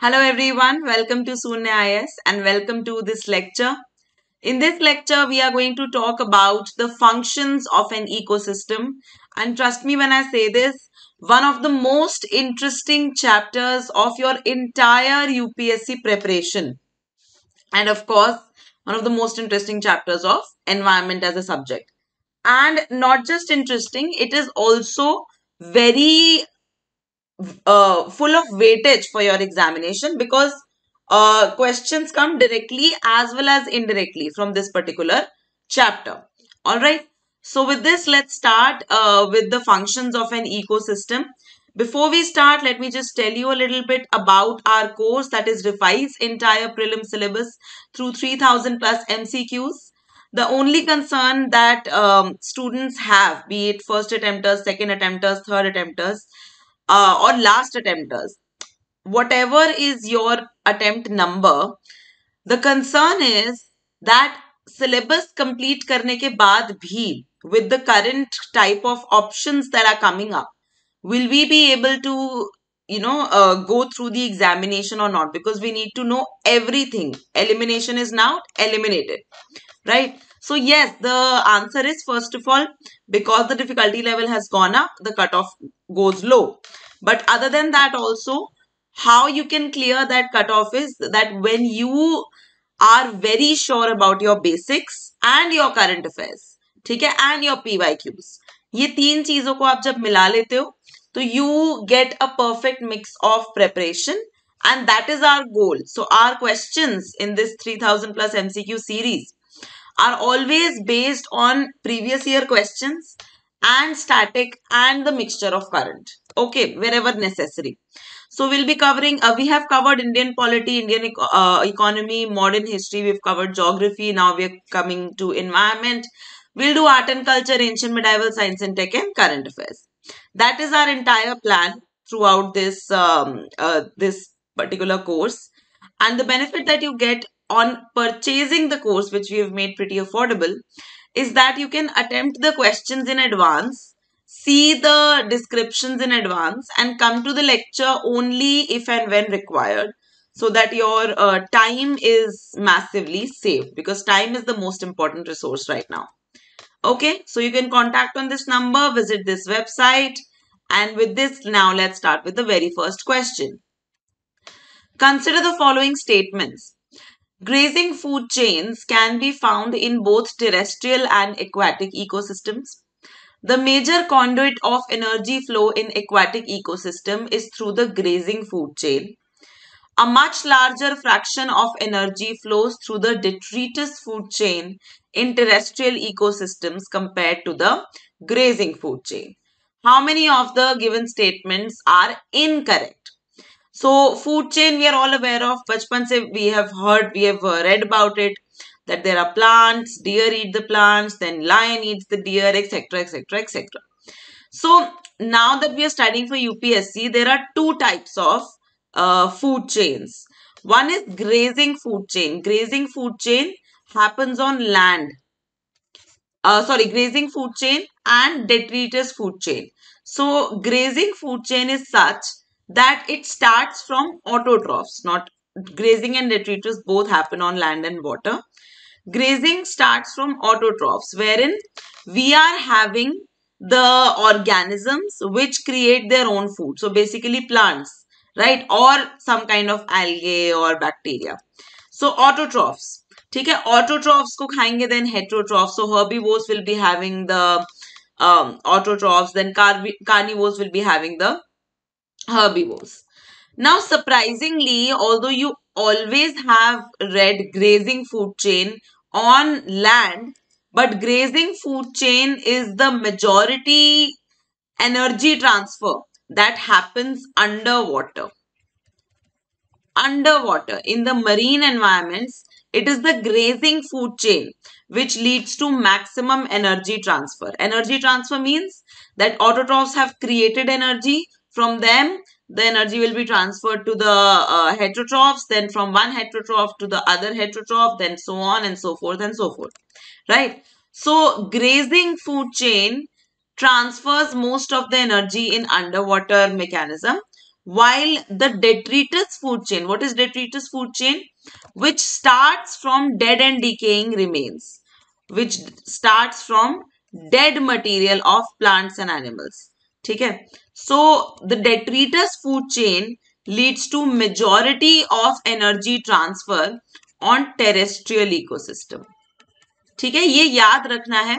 Hello everyone, welcome to Sunya IAS and welcome to this lecture. In this lecture, we are going to talk about the functions of an ecosystem. And trust me when I say this, one of the most interesting chapters of your entire UPSC preparation. And of course, one of the most interesting chapters of environment as a subject. And not just interesting, it is also very uh, full of weightage for your examination because uh, questions come directly as well as indirectly from this particular chapter. All right. So with this, let's start uh, with the functions of an ecosystem. Before we start, let me just tell you a little bit about our course that is revise entire prelim syllabus through 3000 plus MCQs. The only concern that um, students have, be it first attempters, second attempters, third attempters, uh, or last attempters, whatever is your attempt number, the concern is that syllabus complete करने के बाद भी with the current type of options that are coming up, will we be able to you know uh, go through the examination or not because we need to know everything elimination is now eliminated right so yes the answer is first of all because the difficulty level has gone up the cutoff goes low but other than that also, how you can clear that cutoff is that when you are very sure about your basics and your current affairs, ठीक है and your PYQs. ये तीन चीजों को आप जब मिला लेते हो तो you get a perfect mix of preparation and that is our goal. So our questions in this 3000 plus MCQ series are always based on previous year questions and static and the mixture of current. Okay wherever necessary. So we'll be covering uh, we have covered indian polity indian uh, economy modern history we've covered geography now we're coming to environment. We'll do art and culture ancient medieval science and tech and current affairs. That is our entire plan throughout this um, uh, this particular course. And the benefit that you get on purchasing the course which we have made pretty affordable is that you can attempt the questions in advance see the descriptions in advance and come to the lecture only if and when required so that your uh, time is massively saved because time is the most important resource right now. Okay, so you can contact on this number, visit this website and with this now let's start with the very first question. Consider the following statements. Grazing food chains can be found in both terrestrial and aquatic ecosystems. The major conduit of energy flow in aquatic ecosystem is through the grazing food chain. A much larger fraction of energy flows through the detritus food chain in terrestrial ecosystems compared to the grazing food chain. How many of the given statements are incorrect? So food chain we are all aware of. Bachpan se we have heard, we have read about it that there are plants, deer eat the plants, then lion eats the deer, etc., etc., etc. So now that we are studying for UPSC, there are two types of uh, food chains. One is grazing food chain. Grazing food chain happens on land. Uh, sorry, grazing food chain and detritus food chain. So grazing food chain is such that it starts from autotrophs, not grazing and detritus both happen on land and water. Grazing starts from autotrophs wherein we are having the organisms which create their own food. So basically plants, right? Or some kind of algae or bacteria. So autotrophs. ठीक है autotrophs को खाएंगे then heterotrophs. So herbivores will be having the um, autotrophs. Then carnivores will be having the herbivores. Now surprisingly, although you always have read grazing food chain on land but grazing food chain is the majority energy transfer that happens underwater. Underwater. In the marine environments it is the grazing food chain which leads to maximum energy transfer. Energy transfer means that autotrophs have created energy from them the energy will be transferred to the uh, heterotrophs, then from one heterotroph to the other heterotroph, then so on and so forth and so forth. Right? So, grazing food chain transfers most of the energy in underwater mechanism while the detritus food chain, what is detritus food chain? Which starts from dead and decaying remains, which starts from dead material of plants and animals. Okay. So the detritus food chain leads to majority of energy transfer on terrestrial ecosystem. ठीक है ये याद रखना है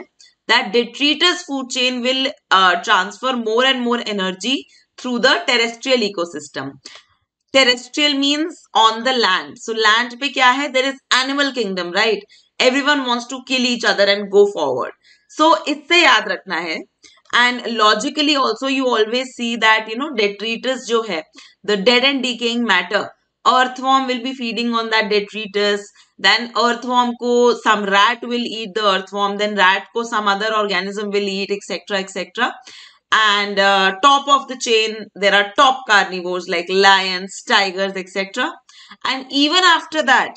that detritus food chain will uh, transfer more and more energy through the terrestrial ecosystem. Terrestrial means on the land. So land pe kya hai? There is animal kingdom, right? Everyone wants to kill each other and go forward. So isse yaad rakhna hai. And logically also you always see that, you know, detritus jo hai, the dead and decaying matter, earthworm will be feeding on that detritus then earthworm ko some rat will eat the earthworm then rat ko some other organism will eat etc etc and uh, top of the chain there are top carnivores like lions tigers etc and even after that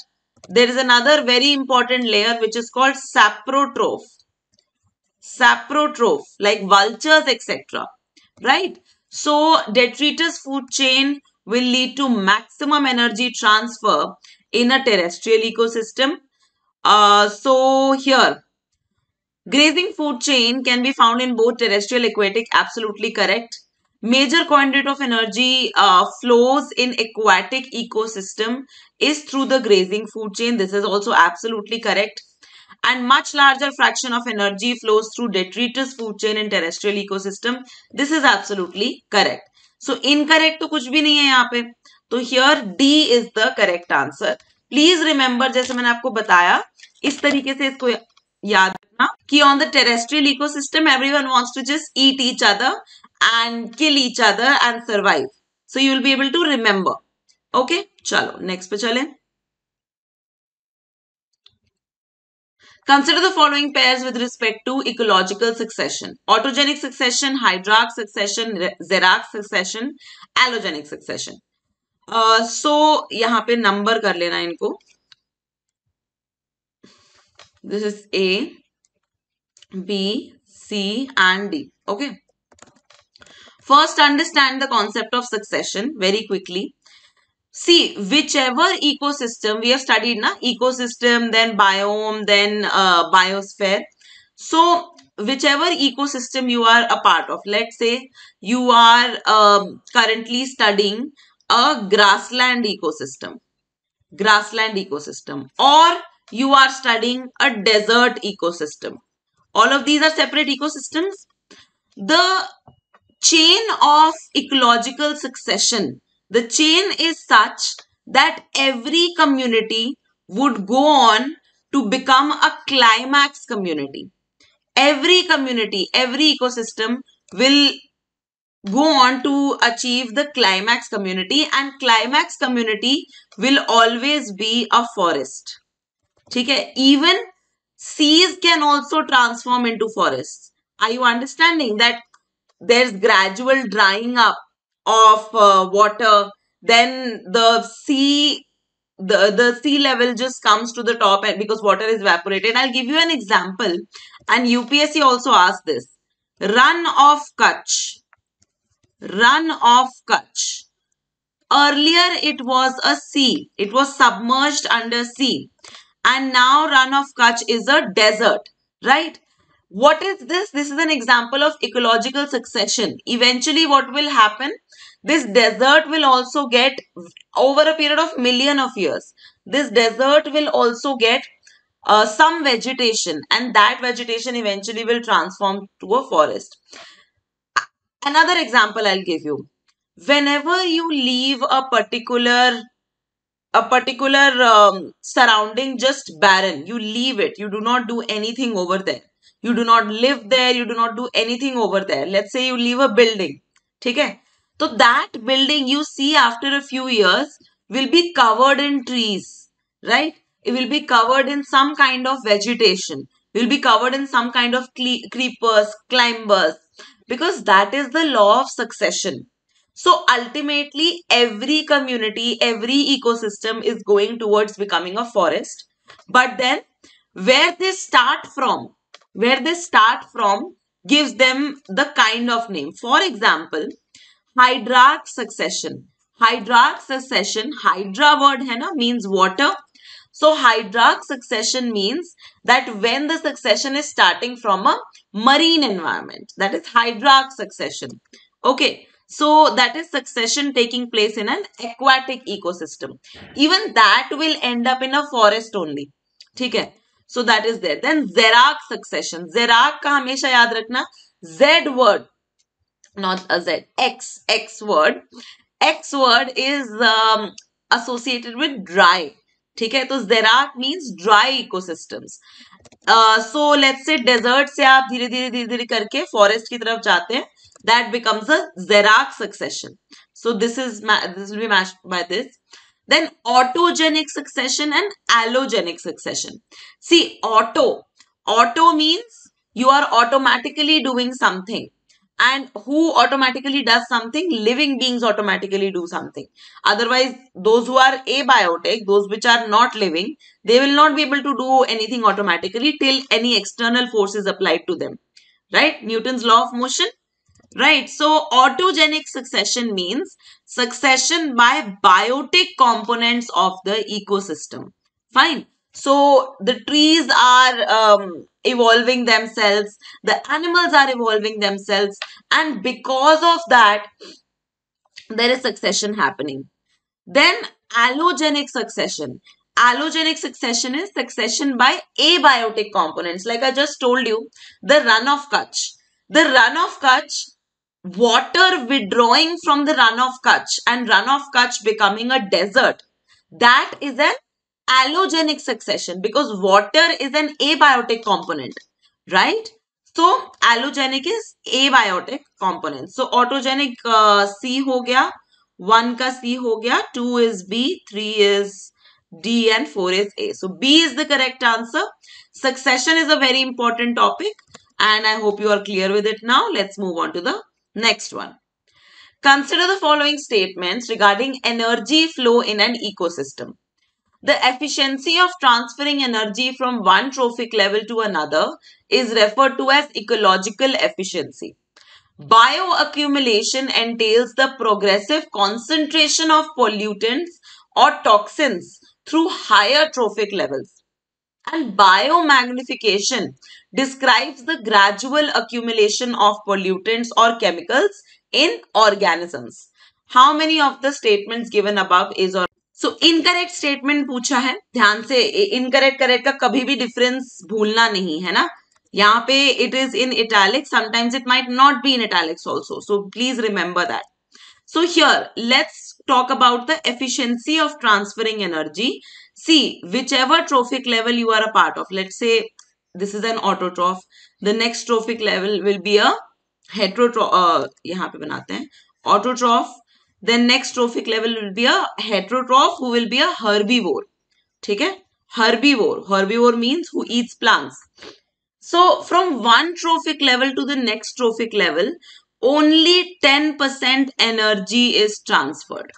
there is another very important layer which is called saprotroph saprotroph like vultures etc right so detritus food chain will lead to maximum energy transfer in a terrestrial ecosystem. Uh, so here, grazing food chain can be found in both terrestrial aquatic, absolutely correct. Major quantity of energy uh, flows in aquatic ecosystem is through the grazing food chain. This is also absolutely correct. And much larger fraction of energy flows through detritus food chain in terrestrial ecosystem. This is absolutely correct. So incorrect तो कुछ भी नहीं है यहाँ पे. तो here D is the correct answer please remember जैसे मैंने आपको बताया, इस तरीके से इसको याद रखना कि on the terrestrial ecosystem everyone wants to just eat each other and kill each other and survive so you will be able to remember okay चलो नेक्स्ट पे चलें. Consider the following pairs with respect to ecological succession. Autogenic succession, hydrarch succession, xerac succession, allogenic succession. Uh, so, यहाँ पे number कर लेना इनको. This is A, B, C and D. Okay. First, understand the concept of succession very quickly. see whichever ecosystem we have studied na? Ecosystem then biome then uh, biosphere. So whichever ecosystem you are a part of let's say you are um, currently studying a grassland ecosystem grassland ecosystem or you are studying a desert ecosystem all of these are separate ecosystems. The chain of ecological succession the chain is such that every community would go on to become a climax community. Every community, every ecosystem will go on to achieve the climax community and climax community will always be a forest. Okay? Even seas can also transform into forests. Are you understanding that there's gradual drying up of uh, water then the sea the the sea level just comes to the top and because water is evaporated. I'll give you an example. And upsc also asked this. Rann of Kutch. Rann of Kutch. Earlier it was a sea. It was submerged under sea. And now Rann of Kutch is a desert right what is this? This is an example of ecological succession. Eventually what will happen? This desert will also get over a period of million of years. This desert will also get uh, some vegetation and that vegetation eventually will transform to a forest. Another example I'll give you. Whenever you leave a particular a particular um, surrounding just barren, you leave it, you do not do anything over there you do not live there you do not do anything over there. Let's say you leave a building okay so that building you see after a few years will be covered in trees right? It will be covered in some kind of vegetation will be covered in some kind of creepers climbers because that is the law of succession. So ultimately every community every ecosystem is going towards becoming a forest. But then where they start from where they start from gives them the kind of name. For example, hydrarch succession. Hydrarch succession, hydra word hai na, means water. So hydrarch succession means that when the succession is starting from a marine environment, that is hydrarch succession. Okay. So that is succession taking place in an aquatic ecosystem. Even that will end up in a forest only. Okay. So that is there then xeric succession xeric का हमेशा याद रखना Z word not a Z X X word X word is associated with dry ठीक है? तो xeric means dry ecosystems so let's say desert से आप धीरे धीरे धीरे धीरे करके फॉरेस्ट की तरफ़ जाते हैं that becomes a succession so this is this B match by this Then autogenic succession and allogenic succession. See, auto. Auto means you are automatically doing something. And who automatically does something? Living beings automatically do something. Otherwise, those who are abiotic, those which are not living, they will not be able to do anything automatically till any external force is applied to them. Right? Newton's law of motion right? So autogenic succession means succession by biotic components of the ecosystem. Fine. So the trees are um, evolving themselves, the animals are evolving themselves, and because of that, there is succession happening. Then allogenic succession. Allogenic succession is succession by abiotic components. Like I just told you, the Rann of Kutch. The Rann of Kutch water withdrawing from the Rann of Kutch and Rann of Kutch becoming a desert, that is an allogenic succession because water is an abiotic component, right? So, allogenic is abiotic component. So, autogenic uh, C ho gaya, 1 ka C ho gaya, 2 is B, 3 is D and 4 is A. So, B is the correct answer. Succession is a very important topic and I hope you are clear with it now. Let's move on to the Next one. Consider the following statements regarding energy flow in an ecosystem. The efficiency of transferring energy from one trophic level to another is referred to as ecological efficiency. Bioaccumulation entails the progressive concentration of pollutants or toxins through higher trophic levels. And biomagnification describes the gradual accumulation of pollutants or chemicals in organisms. How many of the statements given above is or so incorrect statement पूछा है ध्यान से incorrect correct का कभी भी difference भूलना नहीं है ना यहाँ पे it is in italic sometimes it might not be in italics also so please remember that so here let's talk about the efficiency of transferring energy See, whichever trophic level you are a part of, let's say this is an autotroph, the next trophic level will be a heterotroph, uh, यहाँ पे बनाते हैं autotroph, then next trophic level will be a heterotroph who will be a herbivore. ठीक है herbivore herbivore means who eats plants so from one trophic level to the next trophic level only 10% energy is transferred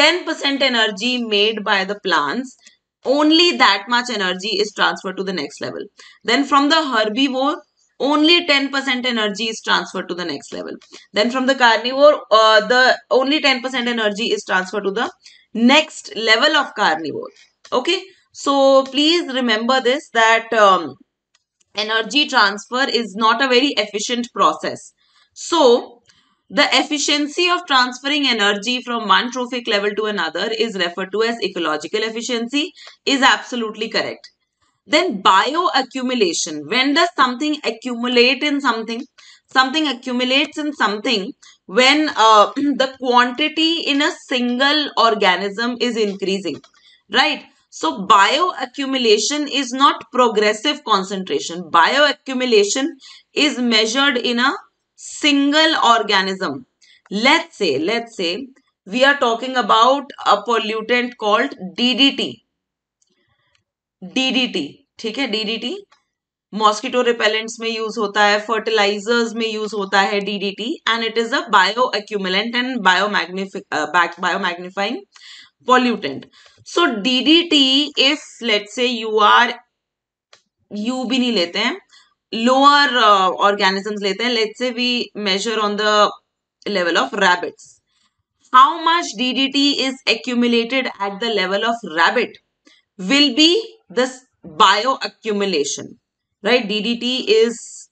10% energy made by the plants, only that much energy is transferred to the next level. Then from the herbivore, only 10% energy is transferred to the next level. Then from the carnivore, uh, the only 10% energy is transferred to the next level of carnivore. Okay. So please remember this that um, energy transfer is not a very efficient process. So the efficiency of transferring energy from one trophic level to another is referred to as ecological efficiency is absolutely correct. Then bioaccumulation. When does something accumulate in something? Something accumulates in something when uh, the quantity in a single organism is increasing. Right? So bioaccumulation is not progressive concentration. Bioaccumulation is measured in a single organism. Let's say, let's say we are talking about a pollutant called DDT. DDT, ठीक है DDT mosquito repellents में use होता है fertilisers में use होता है DDT and it is a bioaccumulant and bio biomagnifying pollutant so ddt if let's say you are you भी नहीं लेते हैं lower uh, organisms lete let's say we measure on the level of rabbits. How much DDT is accumulated at the level of rabbit will be this bioaccumulation, right? DDT is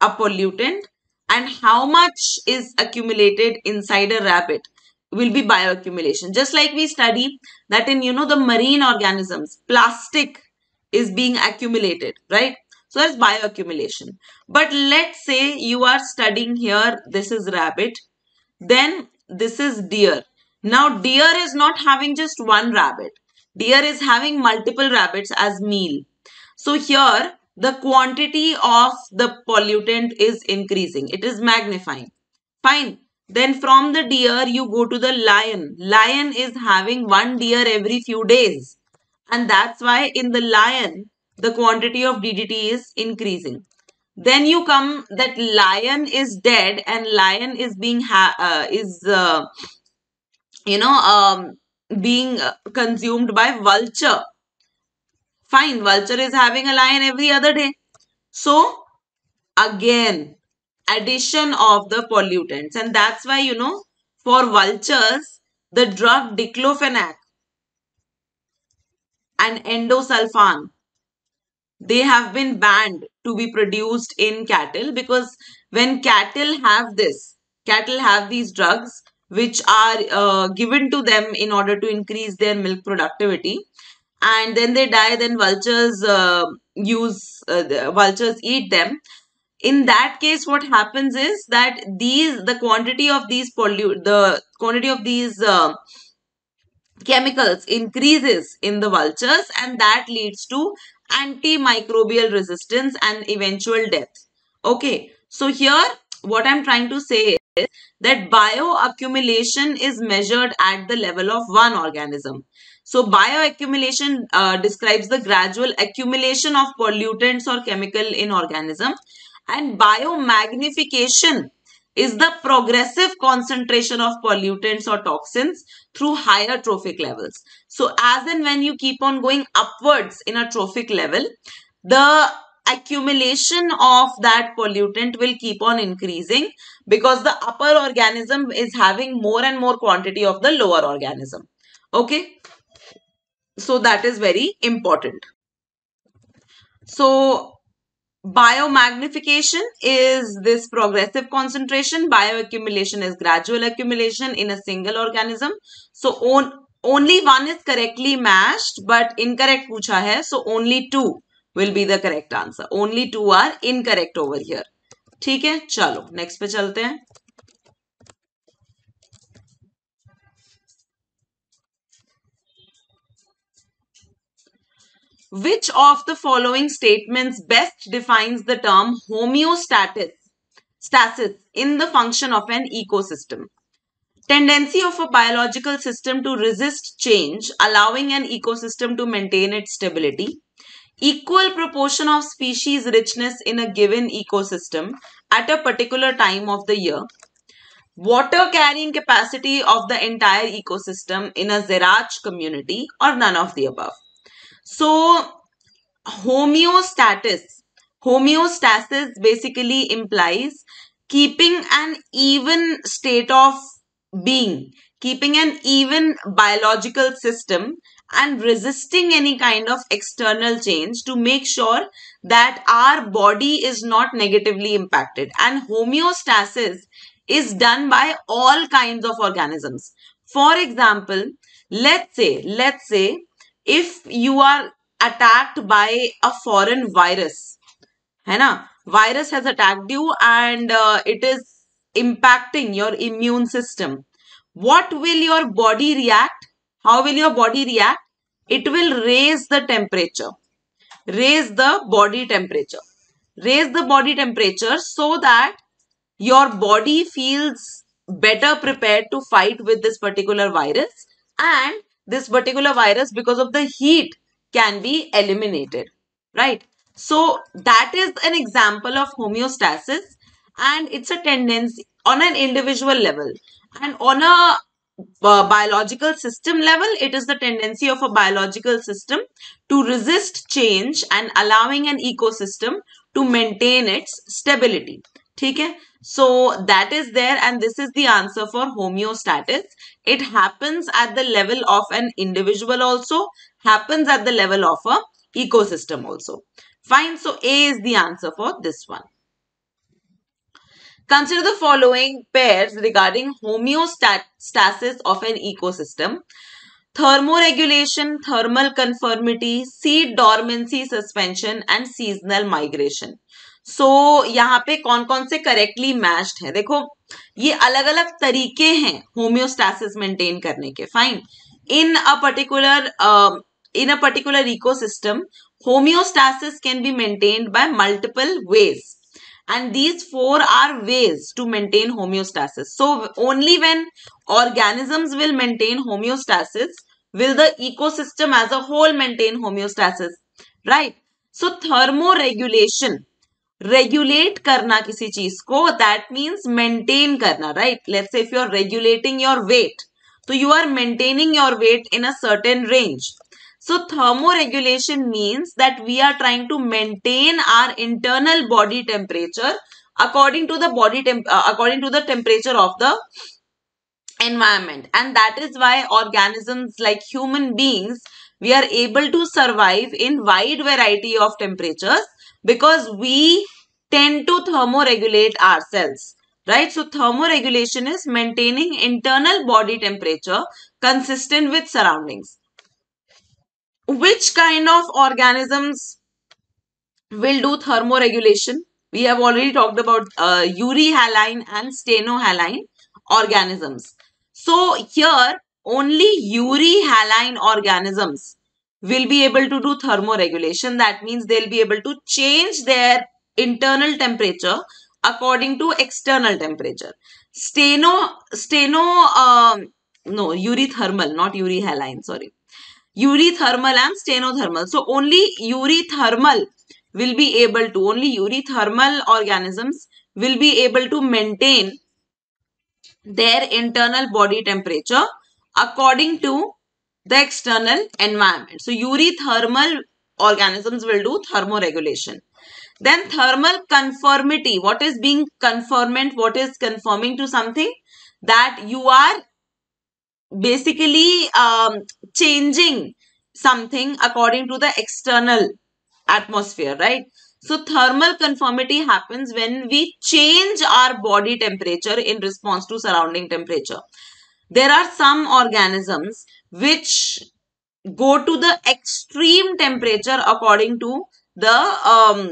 a pollutant and how much is accumulated inside a rabbit will be bioaccumulation. Just like we study that in, you know, the marine organisms, plastic is being accumulated, right? So that's bioaccumulation. But let's say you are studying here, this is rabbit, then this is deer. Now deer is not having just one rabbit. Deer is having multiple rabbits as meal. So here the quantity of the pollutant is increasing. It is magnifying. Fine. Then from the deer, you go to the lion. Lion is having one deer every few days. And that's why in the lion, the quantity of DDT is increasing. Then you come that lion is dead and lion is being, uh, is, uh, you know, um, being consumed by vulture. Fine, vulture is having a lion every other day. So, again, addition of the pollutants and that's why you know for vultures the drug diclofenac and endosulfan they have been banned to be produced in cattle because when cattle have this cattle have these drugs which are uh, given to them in order to increase their milk productivity and then they die then vultures uh, use uh, vultures eat them. In that case what happens is that these the quantity of these pollute the quantity of these uh, chemicals increases in the vultures and that leads to antimicrobial resistance and eventual death. Okay so here what i'm trying to say is that bioaccumulation is measured at the level of one organism. So bioaccumulation uh, describes the gradual accumulation of pollutants or chemical in organism and biomagnification is the progressive concentration of pollutants or toxins through higher trophic levels. So as and when you keep on going upwards in a trophic level, the accumulation of that pollutant will keep on increasing because the upper organism is having more and more quantity of the lower organism. Okay. So that is very important. So Biomagnification is this progressive concentration. Bioaccumulation is gradual accumulation in a single organism. So on, only one is correctly matched but incorrect pucha hai. So only two will be the correct answer. Only two are incorrect over here. ठीक है चलो next पे चलते हैं Which of the following statements best defines the term homeostasis stasis in the function of an ecosystem? Tendency of a biological system to resist change, allowing an ecosystem to maintain its stability. Equal proportion of species richness in a given ecosystem at a particular time of the year. Water carrying capacity of the entire ecosystem in a xerarch community or none of the above. So homeostasis, homeostasis basically implies keeping an even state of being, keeping an even biological system and resisting any kind of external change to make sure that our body is not negatively impacted. And homeostasis is done by all kinds of organisms. For example, let's say, let's say if you are attacked by a foreign virus है ना? Virus has attacked you and uh, it is impacting your immune system. What will your body react? How will your body react? It will raise the temperature. Raise the body temperature. Raise the body temperature so that your body feels better prepared to fight with this particular virus and this particular virus because of the heat can be eliminated, right? So that is an example of homeostasis and it's a tendency on an individual level and on a uh, biological system level, it is the tendency of a biological system to resist change and allowing an ecosystem to maintain its stability. ठीक है so that is there and this is the answer for homeostasis it happens at the level of an individual also happens at the level of a ecosystem also fine so a is the answer for this one consider the following pairs regarding homeostasis of an ecosystem thermoregulation, thermal conformity, seed dormancy suspension and seasonal migration. So so, यहाँ पे कौन कौन से correctly matched है? देखो ये अलग अलग तरीके हैं होम्योस्टैसिस मेंटेन करने के। Fine in a particular in a particular ecosystem homeostasis can be maintained by multiple ways and these four are ways to maintain homeostasis so only when organisms will maintain homeostasis will the ecosystem as a whole maintain homeostasis right so thermoregulation regulate करना किसी चीज़ को that means maintain करना right let's if you are regulating your weight तो you are maintaining your weight in a certain range so thermoregulation means that we are trying to maintain our internal body temperature according to the body according to the temperature of the environment and that is why organisms like human beings we are able to survive in wide variety of temperatures because we tend to thermoregulate ourselves right? So thermoregulation is maintaining internal body temperature consistent with surroundings. Which kind of organisms will do thermoregulation? We have already talked about uh, euryhaline and stenohaline organisms. So here only euryhaline organisms will be able to do thermoregulation. That means they'll be able to change their internal temperature according to external temperature. Steno, steno, um, no, eurythermal, not euryhaline, sorry. Eurythermal and stenothermal. So only eurythermal will be able to, only eurythermal organisms will be able to maintain their internal body temperature according to the external environment. So eurythermal organisms will do thermoregulation. Then thermal conformity. What is being conformant? What is conforming to something? That you are basically um, changing something according to the external atmosphere, right? So thermal conformity happens when we change our body temperature in response to surrounding temperature. There are some organisms which go to the extreme temperature according to the um,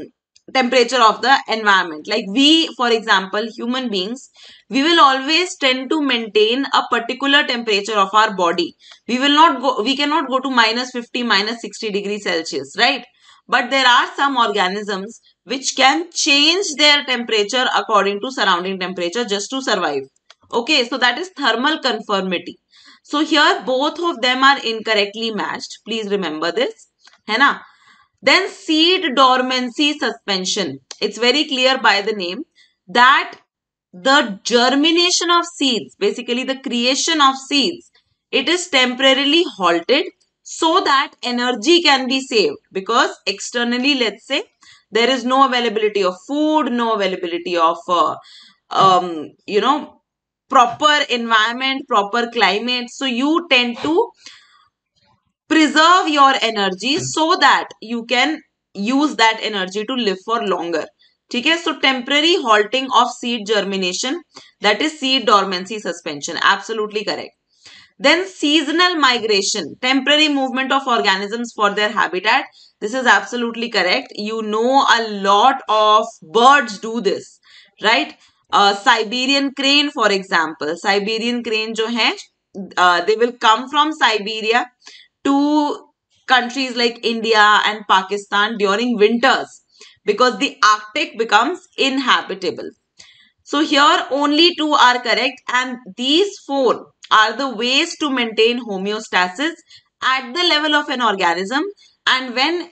temperature of the environment. Like we, for example, human beings, we will always tend to maintain a particular temperature of our body. We will not go, we cannot go to minus 50, minus 60 degrees Celsius, right? But there are some organisms which can change their temperature according to surrounding temperature just to survive. Okay, so that is thermal conformity. So here both of them are incorrectly matched. Please remember this. है ना? Then seed dormancy suspension. It's very clear by the name that the germination of seeds, basically the creation of seeds, it is temporarily halted so that energy can be saved because externally let's say there is no availability of food no availability of uh, um, you know proper environment proper climate so you tend to preserve your energy hmm. so that you can use that energy to live for longer Okay, so temporary halting of seed germination that is seed dormancy suspension absolutely correct then seasonal migration, temporary movement of organisms for their habitat. This is absolutely correct. You know a lot of birds do this, right? Siberian crane, for example. Siberian crane jo hai, uh, they will come from Siberia to countries like India and Pakistan during winters because the Arctic becomes inhabitable. So here only two are correct and these four are the ways to maintain homeostasis at the level of an organism and when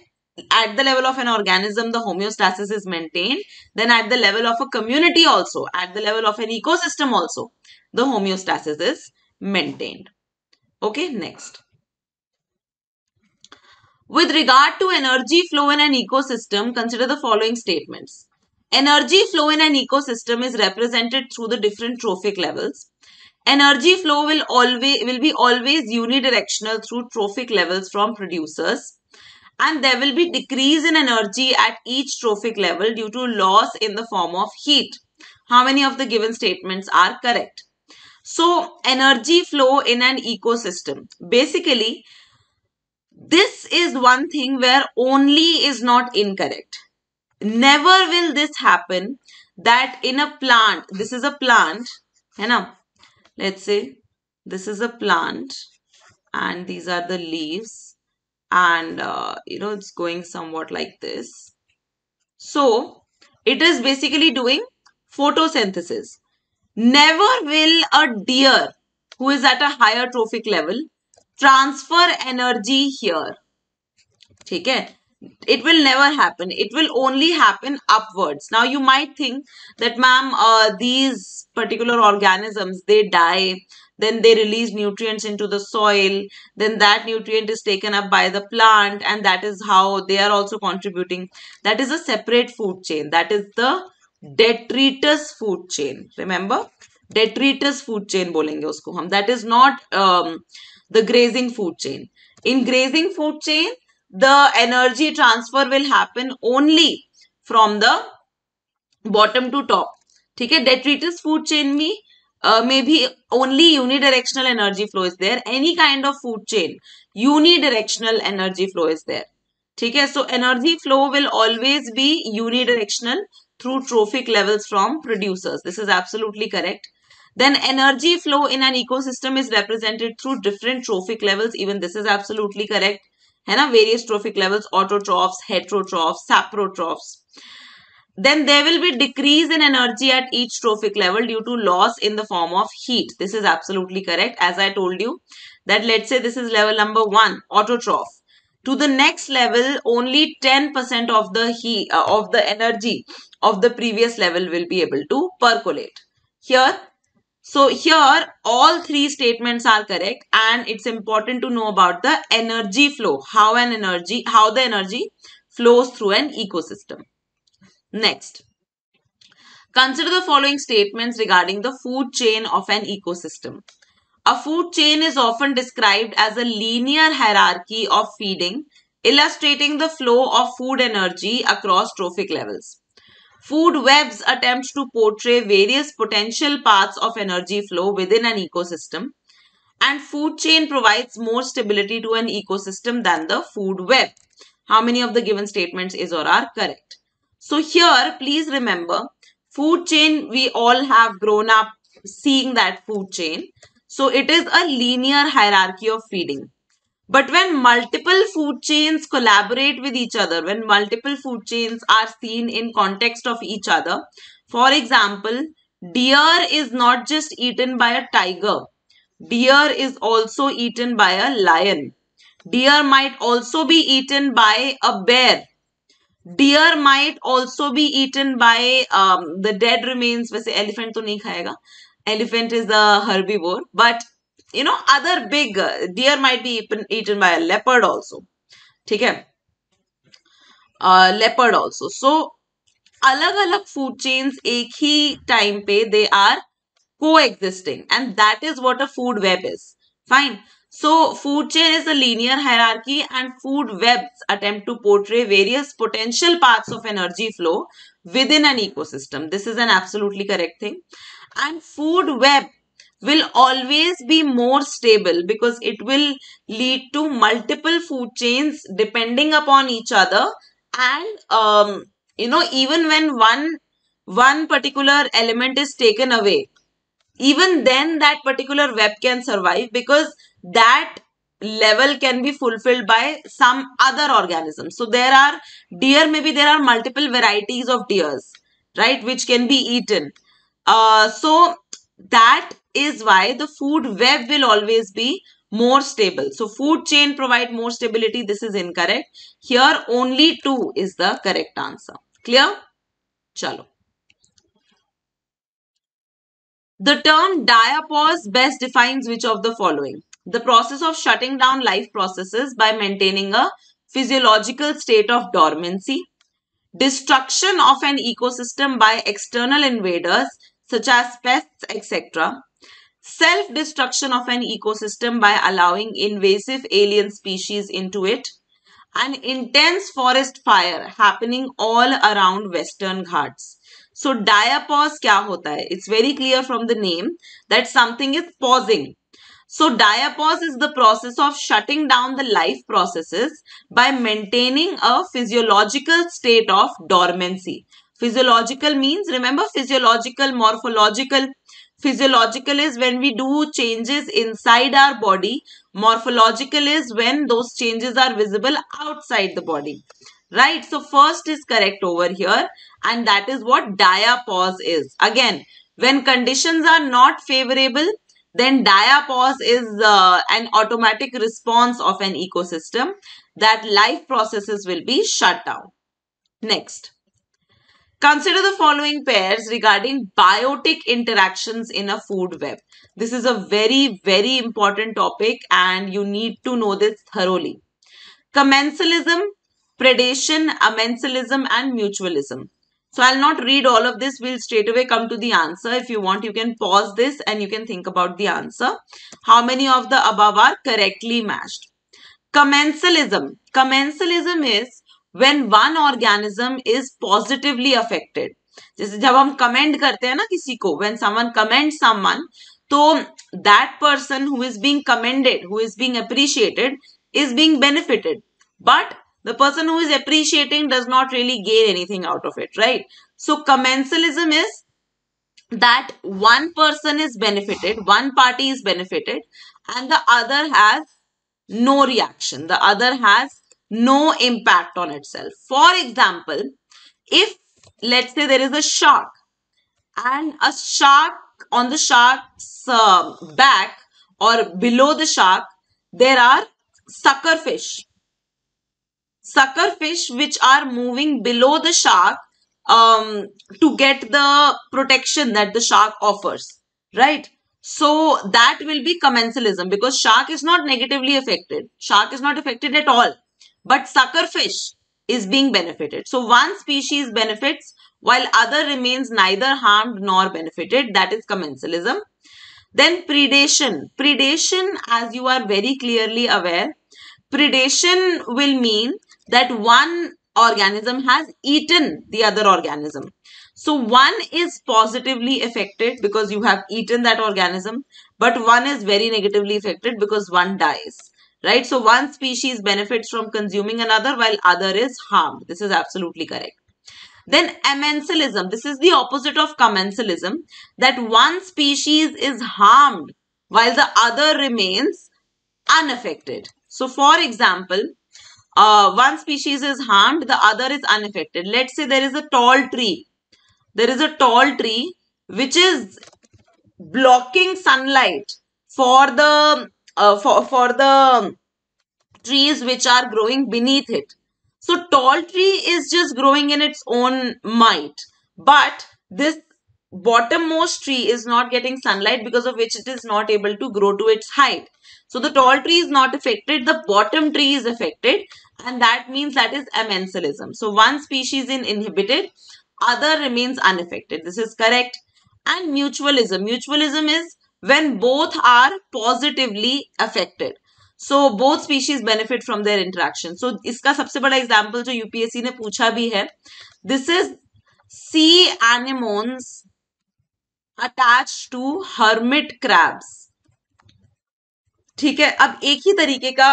at the level of an organism the homeostasis is maintained. Then at the level of a community also at the level of an ecosystem also the homeostasis is maintained. Okay next. With regard to energy flow in an ecosystem consider the following statements. Energy flow in an ecosystem is represented through the different trophic levels. Energy flow will always will be always unidirectional through trophic levels from producers and there will be decrease in energy at each trophic level due to loss in the form of heat. How many of the given statements are correct? So energy flow in an ecosystem. Basically, this is one thing where only is not incorrect. Never will this happen that in a plant, this is a plant, you know, let's say this is a plant and these are the leaves and uh, you know it's going somewhat like this. So it is basically doing photosynthesis. Never will a deer who is at a higher trophic level transfer energy here. Okay? It will never happen. It will only happen upwards. Now you might think that ma'am uh, these particular organisms they die then they release nutrients into the soil then that nutrient is taken up by the plant and that is how they are also contributing that is a separate food chain that is the detritus food chain remember detritus food chain bolenge usko hum that is not um, the grazing food chain in grazing food chain the energy transfer will happen only from the bottom to top ठीक है detritus food chain में uh, maybe only unidirectional energy flow is there. Any kind of food chain, unidirectional energy flow is there. Okay, so energy flow will always be unidirectional through trophic levels from producers. This is absolutely correct. Then energy flow in an ecosystem is represented through different trophic levels. Even this is absolutely correct. Hena various trophic levels, autotrophs, heterotrophs, saprotrophs then there will be decrease in energy at each trophic level due to loss in the form of heat. This is absolutely correct. As i told you that let's say this is level number 1 autotroph. To the next level only 10% of the heat uh, of the energy of the previous level will be able to percolate. Here so here all three statements are correct and it's important to know about the energy flow, how an energy, how the energy flows through an ecosystem. Next, consider the following statements regarding the food chain of an ecosystem. A food chain is often described as a linear hierarchy of feeding, illustrating the flow of food energy across trophic levels. Food webs attempt to portray various potential paths of energy flow within an ecosystem and food chain provides more stability to an ecosystem than the food web. How many of the given statements is or are correct? So here, please remember, food chain, we all have grown up seeing that food chain. So it is a linear hierarchy of feeding. But when multiple food chains collaborate with each other, when multiple food chains are seen in context of each other, for example, deer is not just eaten by a tiger. Deer is also eaten by a lion. Deer might also be eaten by a bear. Deer might also be eaten by the dead remains वैसे elephant तो नहीं खाएगा। Elephant is the herbivore but you know other big deer might be eaten by leopard also ठीक है? Leopard also so अलग अलग food chains एक ही टाइम पे they are coexisting and that is what a food web is fine so food chain is a linear hierarchy and food webs attempt to portray various potential paths of energy flow within an ecosystem. This is an absolutely correct thing. And food web will always be more stable because it will lead to multiple food chains depending upon each other. And um, you know even when one one particular element is taken away even then that particular web can survive because that level can be fulfilled by some other organism so there are deer maybe there are multiple varieties of deers right which can be eaten uh, so that is why the food web will always be more stable. So food chain provide more stability. This is incorrect. Here only 2 is the correct answer. Clear? Chalo. The term diapause best defines which of the following. The process of shutting down life processes by maintaining a physiological state of dormancy. destruction of an ecosystem by external invaders such as pests, etc. Self-destruction of an ecosystem by allowing invasive alien species into it. An intense forest fire happening all around Western Ghats. So diapause kya hota hai? It's very clear from the name that something is pausing. So diapause is the process of shutting down the life processes by maintaining a physiological state of dormancy. Physiological means, remember physiological, morphological. Physiological is when we do changes inside our body. Morphological is when those changes are visible outside the body. Right? So first is correct over here and that is what diapause is. Again, when conditions are not favorable, then diapause is uh, an automatic response of an ecosystem that life processes will be shut down. Next. Consider the following pairs regarding biotic interactions in a food web. This is a very, very important topic and you need to know this thoroughly. Commensalism, predation, amensalism and mutualism. So I'll not read all of this. We'll straight away come to the answer. If you want, you can pause this and you can think about the answer. How many of the above are correctly matched? Commensalism. Commensalism is when one organism is positively affected. जैसे जब हम comment करते हैं ना किसी को when someone commends someone तो that person who is being commended who is being appreciated is being benefited but the person who is appreciating does not really gain anything out of it, right? So commensalism is that one person is benefited, one party is benefited and the other has no reaction. The other has no impact on itself. For example, if let's say there is a shark and a shark on the shark's uh, back or below the shark, there are sucker fish sucker fish which are moving below the shark um, to get the protection that the shark offers, right? So that will be commensalism because shark is not negatively affected. Shark is not affected at all. But sucker fish is being benefited. So one species benefits while other remains neither harmed nor benefited. That is commensalism. Then predation. Predation, as you are very clearly aware, predation will mean that one organism has eaten the other organism. So one is positively affected because you have eaten that organism, but one is very negatively affected because one dies. Right? So one species benefits from consuming another while other is harmed. This is absolutely correct. Then amensalism. This is the opposite of commensalism. That one species is harmed while the other remains unaffected. So for example, uh, one species is harmed, the other is unaffected. Let's say there is a tall tree. There is a tall tree which is blocking sunlight for the uh, for, for the trees which are growing beneath it. So tall tree is just growing in its own might. But this bottommost tree is not getting sunlight because of which it is not able to grow to its height. So the tall tree is not affected, the bottom tree is affected and that means that is amensalism. So one species is inhibited, other remains unaffected. This is correct. And mutualism. Mutualism is when both are positively affected. So both species benefit from their interaction. So iska sabse bada example jo UPSC ne pucha bhi hai. This is sea anemones attached to hermit crabs. ठीक है अब एक ही तरीके का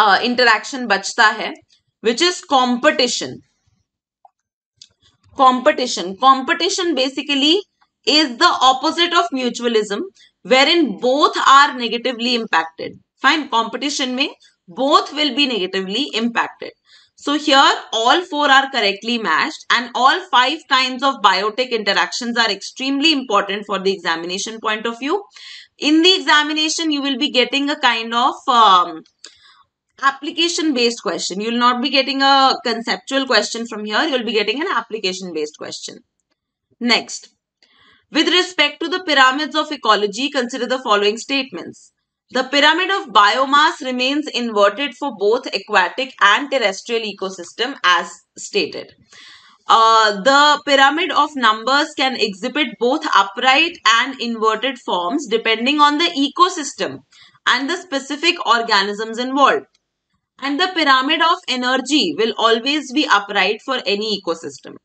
interaction uh, बचता है which is competition competition competition basically is the opposite of mutualism wherein both are negatively impacted fine competition may both will be negatively impacted so here all four are correctly matched and all five kinds of biotic interactions are extremely important for the examination point of view in the examination you will be getting a kind of um, application based question. You will not be getting a conceptual question from here. You will be getting an application based question. Next. With respect to the pyramids of ecology consider the following statements. The pyramid of biomass remains inverted for both aquatic and terrestrial ecosystem as stated. Uh, the pyramid of numbers can exhibit both upright and inverted forms depending on the ecosystem and the specific organisms involved. and the pyramid of energy will always be upright for any ecosystem.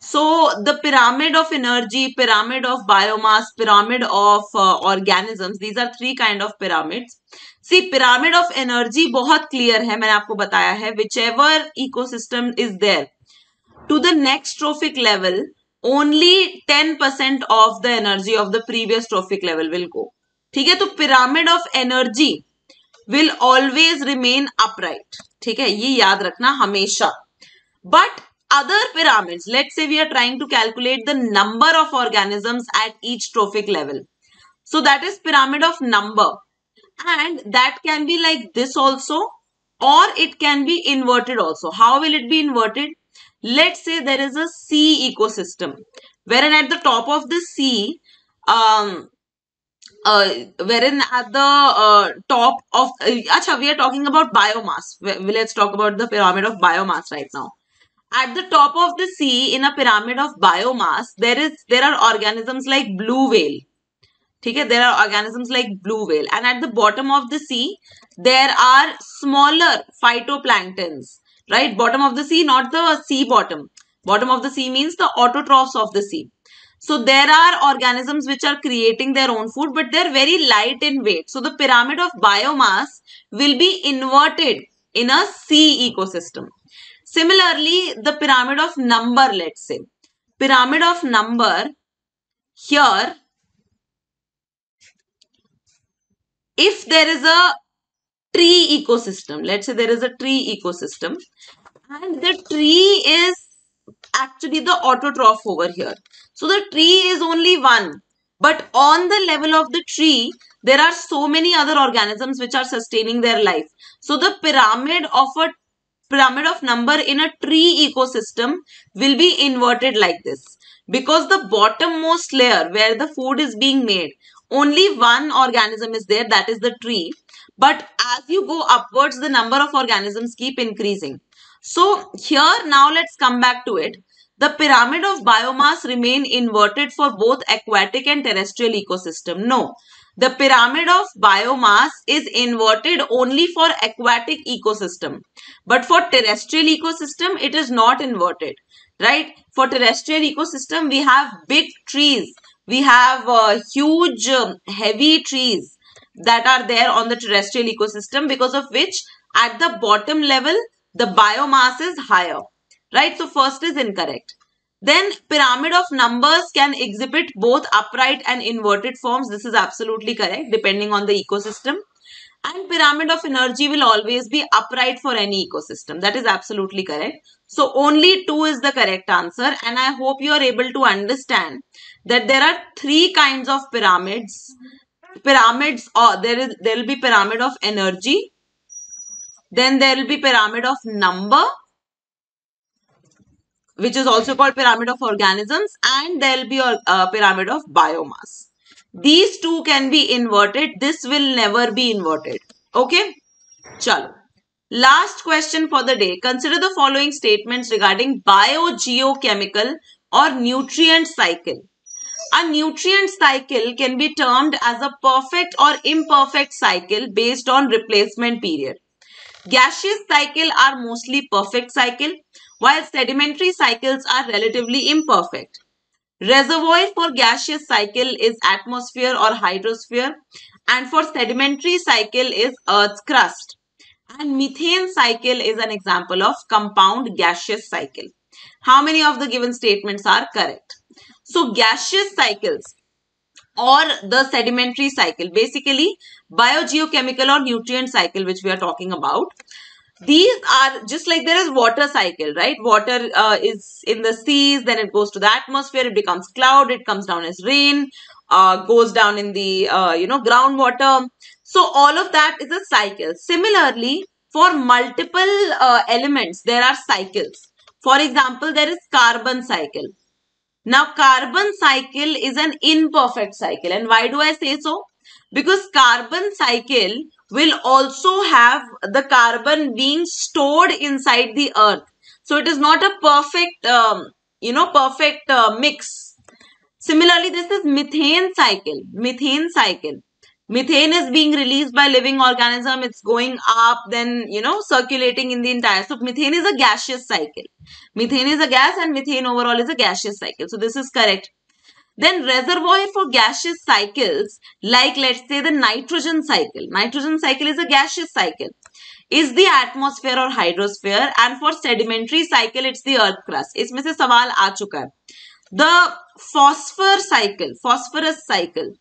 So the pyramid of energy, pyramid of biomass, pyramid of uh, organisms, these are three kind of pyramids. see pyramid of energy bahut clear hai maine aapko bataya hai whichever ecosystem is there to the next trophic level only 10% of the energy of the previous trophic level will go theek hai to pyramid of energy will always remain upright ठीक है ये याद रखना हमेशा but other pyramids, let's say we are trying to calculate the number of organisms at each trophic level. So that is pyramid of number and that can be like this also or it can be inverted also. How will it be inverted? Let's say there is a sea ecosystem wherein at the top of the sea um, uh, wherein at the uh, top of uh, we are talking about biomass. Let's talk about the pyramid of biomass right now. At the top of the sea in a pyramid of biomass there is there are organisms like blue whale. Okay there are organisms like blue whale. And at the bottom of the sea there are smaller phytoplanktons. Right? Bottom of the sea not the sea bottom. Bottom of the sea means the autotrophs of the sea so there are organisms which are creating their own food but they're very light in weight so the pyramid of biomass will be inverted in a sea ecosystem Similarly, the pyramid of number, let's say. Pyramid of number, here, if there is a tree ecosystem, let's say there is a tree ecosystem, and the tree is actually the autotroph over here. So the tree is only one. But on the level of the tree, there are so many other organisms which are sustaining their life. So the pyramid of a pyramid of number in a tree ecosystem will be inverted like this. Because the bottommost layer where the food is being made, only one organism is there, that is the tree. But as you go upwards, the number of organisms keep increasing. So here now let's come back to it. The pyramid of biomass remain inverted for both aquatic and terrestrial ecosystem. No, the pyramid of biomass is inverted only for aquatic ecosystem. But for terrestrial ecosystem, it is not inverted. Right? For terrestrial ecosystem, we have big trees. We have uh, huge, um, heavy trees that are there on the terrestrial ecosystem because of which at the bottom level, the biomass is higher. Right? So first is incorrect. Then pyramid of numbers can exhibit both upright and inverted forms. This is absolutely correct depending on the ecosystem. And pyramid of energy will always be upright for any ecosystem. That is absolutely correct. So only 2 is the correct answer and I hope you are able to understand that there are three kinds of pyramids. Pyramids or there is there will be pyramid of energy. Then there will be pyramid of number which is also called pyramid of organisms and there will be a, a uh, pyramid of biomass. These two can be inverted. This will never be inverted. Okay? Chalo. Last question for the day. Consider the following statements regarding biogeochemical or nutrient cycle. A nutrient cycle can be termed as a perfect or imperfect cycle based on replacement period. Gaseous cycle are mostly perfect cycle while sedimentary cycles are relatively imperfect. Reservoir for gaseous cycle is atmosphere or hydrosphere and for sedimentary cycle is earth's crust. And methane cycle is an example of compound gaseous cycle. How many of the given statements are correct? So gaseous cycles or the sedimentary cycle basically biogeochemical or nutrient cycle which we are talking about these are just like there is water cycle right? Water uh, is in the seas then it goes to the atmosphere it becomes cloud it comes down as rain uh, goes down in the uh, you know groundwater. So all of that is a cycle. Similarly for multiple uh, elements there are cycles. For example there is carbon cycle now carbon cycle is an imperfect cycle and why do i say so Because carbon cycle will also have the carbon being stored inside the earth. So it is not a perfect, um, you know, perfect uh, mix. Similarly, this is methane cycle. Methane cycle Methane is being released by living organism. It's going up, then, you know, circulating in the entire. So methane is a gaseous cycle. Methane is a gas and methane overall is a gaseous cycle. So this is correct. Then reservoir for gaseous cycles, like let's say the nitrogen cycle. Nitrogen cycle is a gaseous cycle. Is the atmosphere or hydrosphere and for sedimentary cycle it's the earth crust. इसमें से सवाल आ चुका है. The phosphor cycle, phosphorus cycle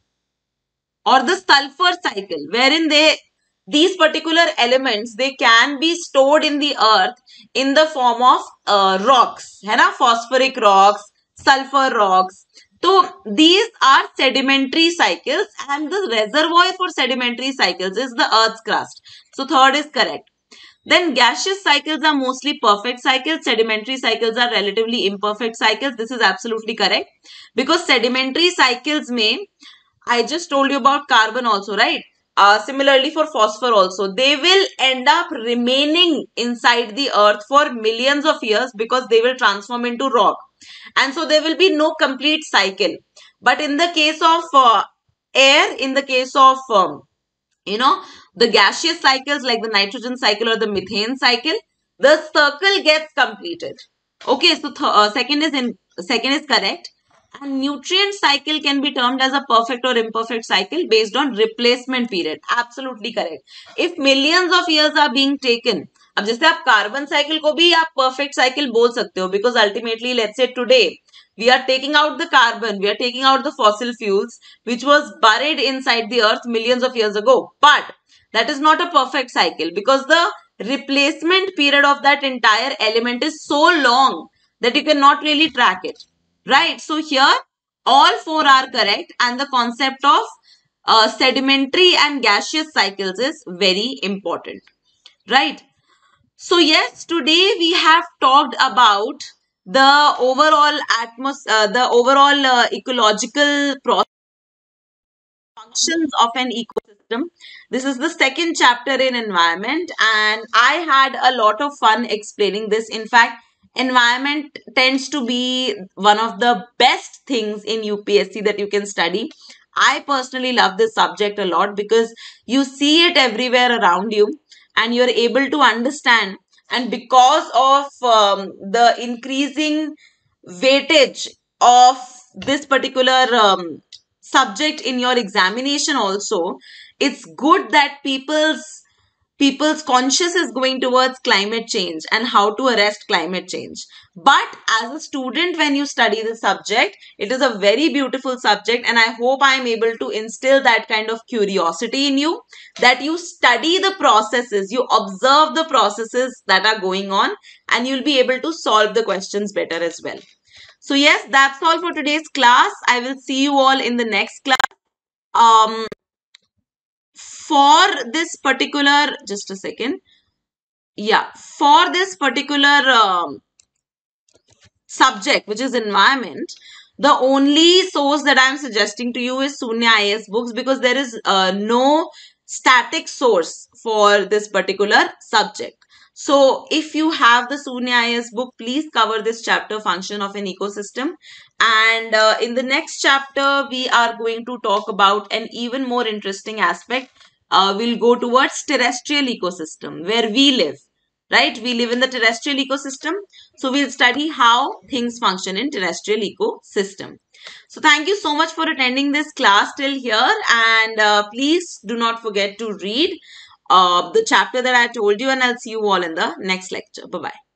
or the sulfur cycle wherein they these particular elements they can be stored in the earth in the form of uh, rocks है ना phosphoric rocks sulfur rocks so these are sedimentary cycles and the reservoir for sedimentary cycles is the earth's crust. So third is correct. Then gaseous cycles are mostly perfect cycles. Sedimentary cycles are relatively imperfect cycles. This is absolutely correct. Because sedimentary cycles may, I just told you about carbon also, right? Uh, similarly for phosphor also, they will end up remaining inside the earth for millions of years because they will transform into rock. And so there will be no complete cycle. But in the case of uh, air in the case of um, you know the gaseous cycles like the nitrogen cycle or the methane cycle the circle gets completed. Okay so uh, second is in second is correct nutrient cycle can be termed as a perfect or imperfect cycle based on replacement period absolutely correct if millions of years are being taken अब जैसे आप carbon cycle को भी आप perfect cycle बोल सकते हो because ultimately let's say today we are taking out the carbon we are taking out the fossil fuels which was buried inside the earth millions of years ago but that is not a perfect cycle because the replacement period of that entire element is so long that you cannot really track it right so here all four are correct and the concept of uh, sedimentary and gaseous cycles is very important right so yes, today we have talked about the overall atmos uh, the overall uh, ecological functions of an ecosystem. This is the second chapter in environment and I had a lot of fun explaining this. In fact, environment tends to be one of the best things in UPSC that you can study. I personally love this subject a lot because you see it everywhere around you and you're able to understand and because of um, the increasing weightage of this particular um, subject in your examination also it's good that people's people's conscious is going towards climate change and how to arrest climate change. But as a student, when you study the subject, it is a very beautiful subject and I hope I am able to instill that kind of curiosity in you that you study the processes, you observe the processes that are going on and you'll be able to solve the questions better as well. So yes, that's all for today's class. I will see you all in the next class. Um, for this particular just a second yeah for this particular um, subject which is environment the only source that i'm suggesting to you is Sunya IAS books because there is uh, no static source for this particular subject so if you have the Sunya IAS book, please cover this chapter function of an ecosystem. And uh, in the next chapter, we are going to talk about an even more interesting aspect uh, will go towards terrestrial ecosystem where we live right? We live in the terrestrial ecosystem. So we'll study how things function in terrestrial ecosystem. So thank you so much for attending this class till here. And uh, please do not forget to read uh, the chapter that i told you and i'll see you all in the next lecture. Bye bye